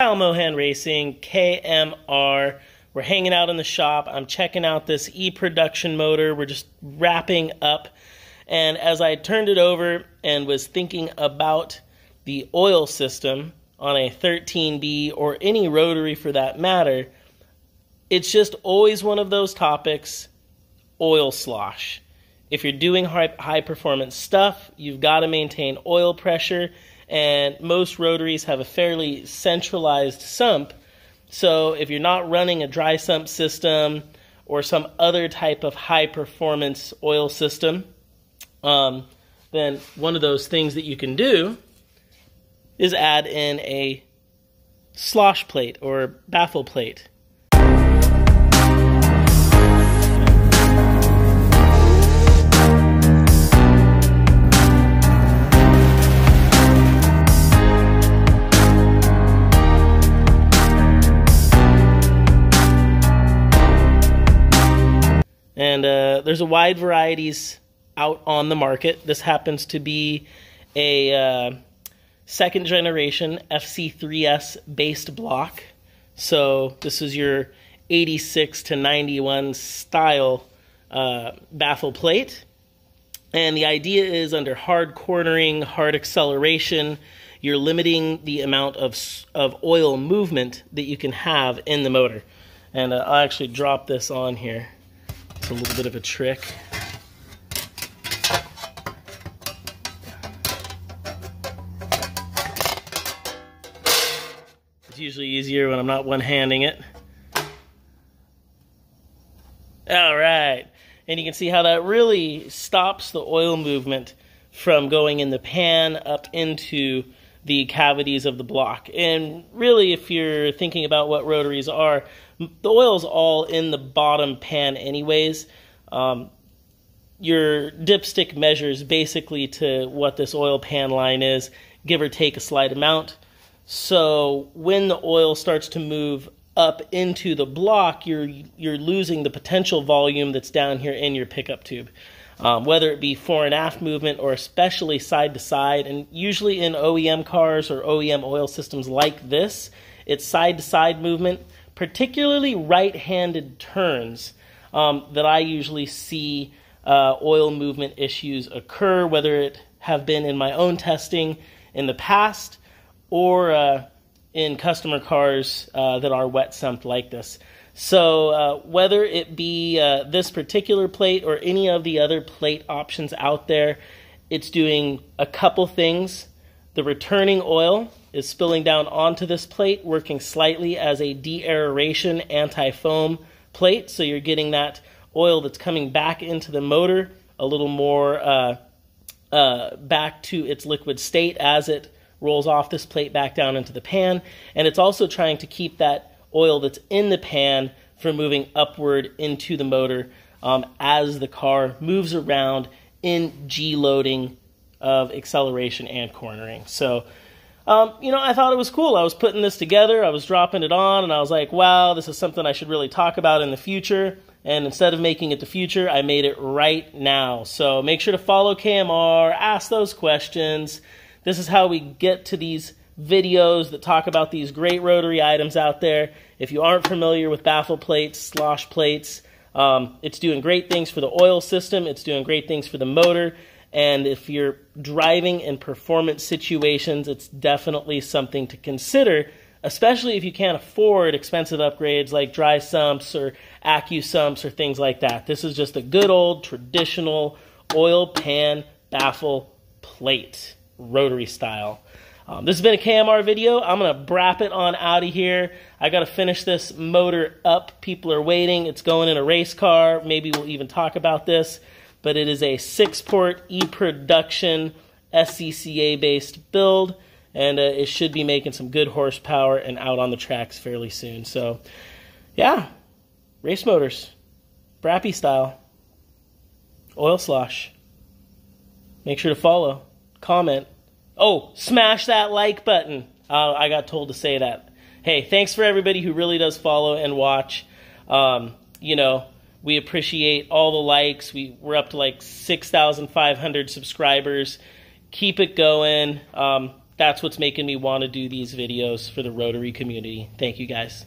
Kyle Mohan Racing, KMR. We're hanging out in the shop. I'm checking out this e-production motor. We're just wrapping up. And as I turned it over and was thinking about the oil system on a 13B or any rotary for that matter, it's just always one of those topics oil slosh. If you're doing high, high performance stuff, you've got to maintain oil pressure and most rotaries have a fairly centralized sump. So if you're not running a dry sump system or some other type of high performance oil system, um, then one of those things that you can do is add in a slosh plate or baffle plate. There's a wide varieties out on the market. This happens to be a uh, second generation FC3S based block. So this is your 86 to 91 style uh, baffle plate. And the idea is under hard cornering, hard acceleration, you're limiting the amount of, of oil movement that you can have in the motor. And uh, I'll actually drop this on here. A little bit of a trick. It's usually easier when I'm not one-handing it. All right. And you can see how that really stops the oil movement from going in the pan up into the cavities of the block. And really, if you're thinking about what rotaries are, the oil is all in the bottom pan anyways. Um, your dipstick measures basically to what this oil pan line is, give or take a slight amount. So when the oil starts to move up into the block, you're you're losing the potential volume that's down here in your pickup tube um, whether it be fore and aft movement or especially side to side. And usually in OEM cars or OEM oil systems like this, it's side to side movement, particularly right handed turns um, that I usually see uh, oil movement issues occur, whether it have been in my own testing in the past or uh, in customer cars uh, that are wet sumped like this. So uh, whether it be uh, this particular plate or any of the other plate options out there, it's doing a couple things. The returning oil is spilling down onto this plate, working slightly as a de-aeration anti-foam plate. So you're getting that oil that's coming back into the motor a little more uh, uh, back to its liquid state as it rolls off this plate back down into the pan. And it's also trying to keep that oil that's in the pan from moving upward into the motor um, as the car moves around in G loading of acceleration and cornering. So, um, you know, I thought it was cool. I was putting this together, I was dropping it on, and I was like, wow, this is something I should really talk about in the future. And instead of making it the future, I made it right now. So make sure to follow KMR, ask those questions. This is how we get to these videos that talk about these great rotary items out there. If you aren't familiar with baffle plates, slosh plates, um, it's doing great things for the oil system. It's doing great things for the motor. And if you're driving in performance situations, it's definitely something to consider, especially if you can't afford expensive upgrades like dry sumps or AccuSumps sumps or things like that. This is just a good old traditional oil pan baffle plate, rotary style. Um, this has been a KMR video. I'm going to brap it on out of here. I got to finish this motor up. People are waiting. It's going in a race car. Maybe we'll even talk about this. But it is a six-port e-production SCCA-based build. And uh, it should be making some good horsepower and out on the tracks fairly soon. So, yeah, race motors, Brappy style, oil slosh. Make sure to follow, comment, Oh, smash that like button. Uh, I got told to say that. Hey, thanks for everybody who really does follow and watch. Um, you know, we appreciate all the likes. We, we're up to like 6,500 subscribers. Keep it going. Um, that's what's making me want to do these videos for the Rotary community. Thank you guys.